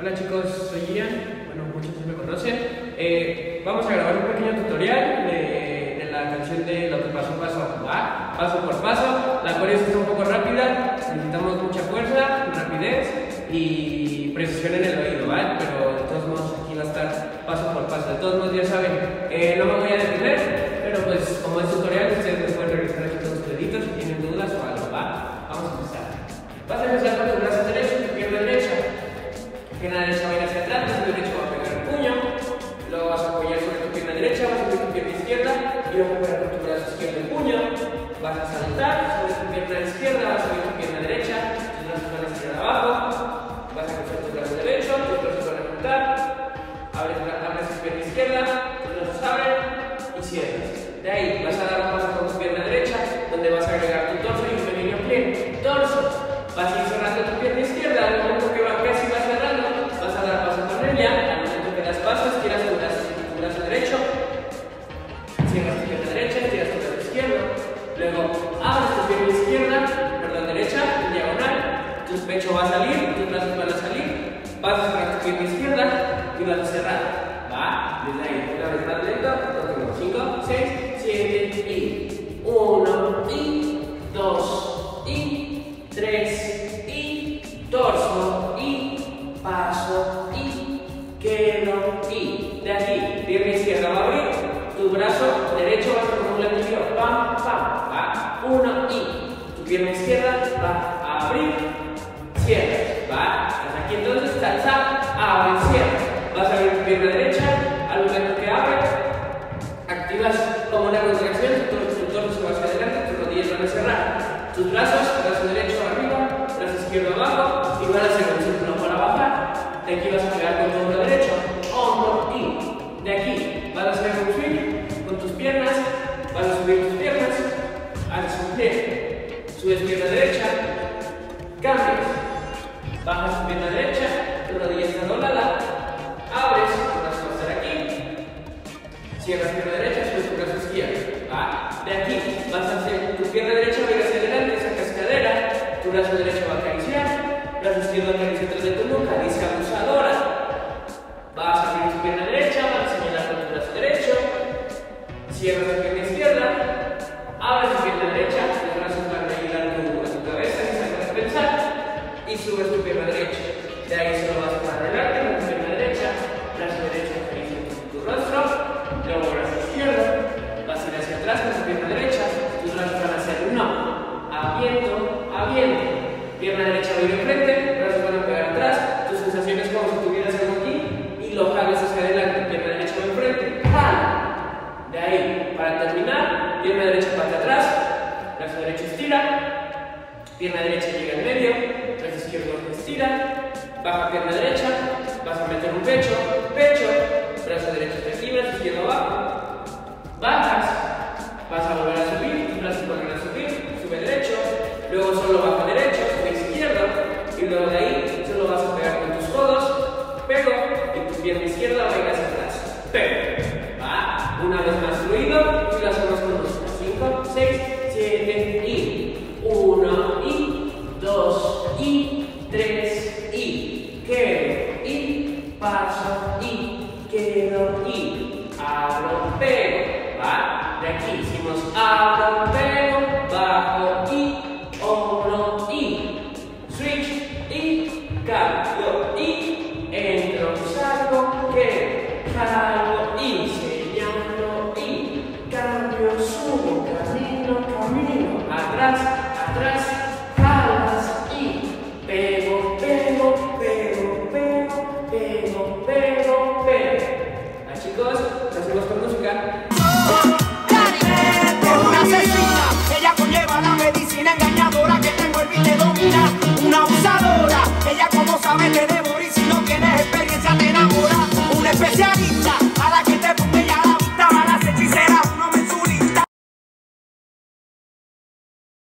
Hola chicos, soy Ian, bueno muchos me conocen. Eh, vamos a grabar un pequeño tutorial de, de, la canción de lo que paso paso, ¿va? Paso por paso. La coreo está un poco rápida, necesitamos mucha fuerza, rapidez y precisión en el oído, ¿vale? Pero de todos modos aquí va a estar paso por paso. De todos modos ya saben, eh, no me voy a detener, pero pues como es tutorial ustedes luego abres tu pierna izquierda, perdón, derecha, en diagonal, tu pecho va a salir, tus brazos van a salir, vas a cerrar tu pierna izquierda y vas a cerrar. Va, desde ahí, una vez más lento, 5, 6, 7 y tus brazos, brazo derecho arriba, brazo izquierdo abajo, y van a hacer un círculo para bajar. De aquí vas a pegar con tu hombro derecho, hombro y de aquí vas a hacer un swing con tus piernas, vas a subir tus piernas, haces un pie, subes pierna derecha, cambias, bajas tu pierna derecha, tu rodilla está doblada, abres, tu brazo va a estar aquí, cierras pierna derecha, subes tu brazo izquierdo, ¿va? De aquí vas a hacer tu pierna derecha izquierdo acaricia atrás de tu nuca, dice abusadora. Vas a abrir tu pierna derecha, vas a señalar con tu brazo derecho, cierras tu pierna izquierda, abres tu pierna derecha, los brazos van a tu, a tu cabeza, y sacas a pensar, y subes tu pierna derecha. De ahí solo pierna derecha llega en medio, brazo izquierdo estira, baja pierna derecha, vas a meter un pecho, pecho, brazo derecho hacia aquí, brazo izquierdo abajo, bajas, vas a volver a subir, tus brazos vuelven a subir, sube derecho, luego solo baja derecho, sube izquierdo, y luego de ahí solo vas a pegar con tus codos, pego, y tu pierna izquierda va a ir hacia atrás, pego, va, una vez más fluido, y lo hacemos con música, 5, 6, 7, y 1, y 2, y 3,